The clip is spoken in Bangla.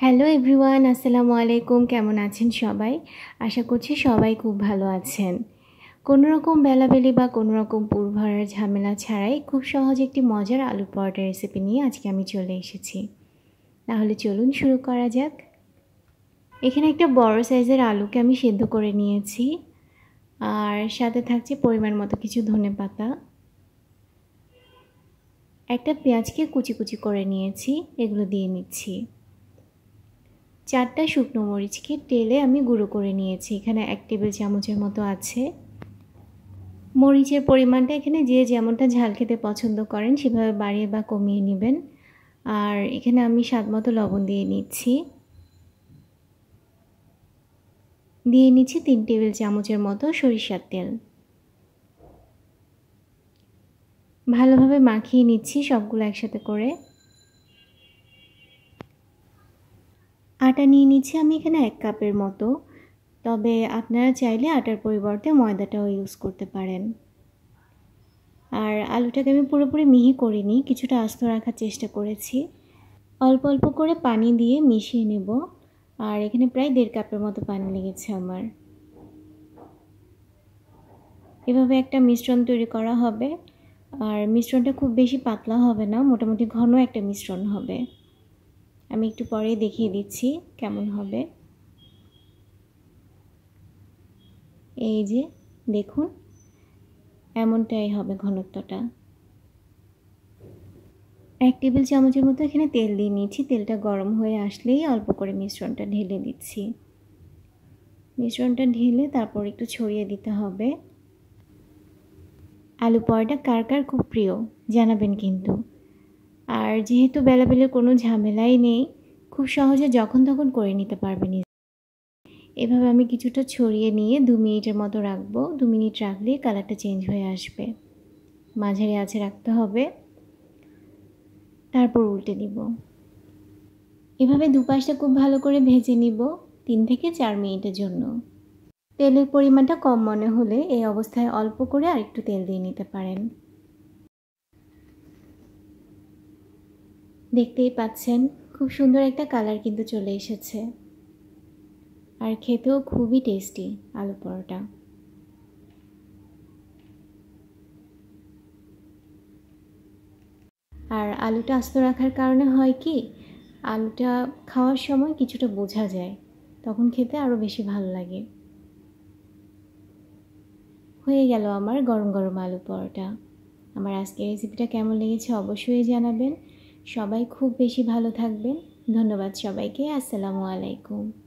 হ্যালো এভরিওয়ান আসসালামু আলাইকুম, কেমন আছেন সবাই? আশা করছি সবাই খুব ভালো আছেন। কোনো রকম বেলাবেলি বা কোনো রকম পুরভরার ঝামেলা ছাড়াই খুব সহজ একটি মজার আলু পরোটা রেসিপি নিয়ে আজকে আমি চলে এসেছি। তাহলে চলুন শুরু করা যাক। এখানে একটা বড় সাইজের আলুকে আমি সেদ্ধ করে নিয়েছি। আর সাথে থাকছে পরিমাণ মতো কিছু ধনে পাতা। একটা পেঁয়াজকে কুচি কুচি করে নিয়েছি, এগুলো দিয়ে নিচ্ছি। চারটা শুকনো মরিচকে তেলে আমি গুঁড়ো করে নিয়েছি। এখানে এক টেবিল চামচের মতো আছে। মরিচের পরিমাণটা এখানে যে যেমনটা ঝাল খেতে পছন্দ করেন সেভাবে বাড়িয়ে বা কমিয়ে নেবেন। আর এখানে আমি স্বাদ মতো লবণ দিয়ে নিচ্ছি। দিয়ে নিচ্ছি তিন টেবিল চামচের মতো সরিষার তেল। ভালোভাবে মাখিয়ে নিচ্ছি সবগুলো একসাথে করে। আটা নিয়ে নিচ্ছি আমি এখানে এক কাপের মতো। তবে আপনারা চাইলে আটার পরিবর্তে ময়দাটাও ইউজ করতে পারেন। আর আলুটাকে আমি পুরোপুরি মিহি করিনি, কিছুটা আস্ত রাখার চেষ্টা করেছি। অল্প অল্প করে পানি দিয়ে মিশিয়ে নেব। আর এখানে প্রায় দেড় কাপের মতো পানি লেগেছে আমার। এভাবে একটা মিশ্রণ তৈরি করা হবে। আর মিশ্রণটা খুব বেশি পাতলা হবে না, মোটামুটি ঘন একটা মিশ্রণ হবে। আমি একটু পরে দেখিয়ে দিচ্ছি কেমন হবে। এই যে, দেখুন, এমনটাই হবে ঘনত্বটা। এক টেবিল চামচের মতো এখানে তেল দিয়ে নিচ্ছি তেলটা গরম হয়ে আসলেই অল্প করে মিশ্রণটা ঢেলে দিচ্ছি। মিশ্রণটা ঢেলে তারপর একটু ছড়িয়ে দিতে হবে। আলু পরোটা কার কার খুব প্রিয় জানাবেন কিন্তু। আর যেহেতু বেলাবেলের কোনো ঝামেলাই নেই, খুব সহজে যখন তখন করে নিতে পারবেন এভাবে আমি কিছুটা ছড়িয়ে নিয়ে দু মিনিটের মতো রাখব। দু মিনিট রাখলে কালারটা চেঞ্জ হয়ে আসবে। মাঝারি আছে রাখতে হবে। তারপর উল্টে দিব এভাবে দুপাশটা খুব ভালো করে ভেজে নিব তিন থেকে চার মিনিটের জন্য। তেলের পরিমাণটা কম মনে হলে এই অবস্থায় অল্প করে আর একটু তেল দিয়ে নিতে পারেন। দেখতেই পাচ্ছেন খুব সুন্দর একটা কালার কিন্তু চলে এসেছে। আর খেতেও খুবই টেস্টি আলু পরোটা। আর আলুটা আস্ত রাখার কারণে হয় কি, আলুটা খাওয়ার সময় কিছুটা বোঝা যায়, তখন খেতে আরও বেশি ভালো লাগে। হয়ে গেল আমার গরম গরম আলু পরোটা। আমার আজকের রেসিপিটা কেমন লেগেছে অবশ্যই জানাবেন। সবাই খুব বেশি ভালো থাকবেন। ধন্যবাদ সবাইকে। আসসালামু আলাইকুম।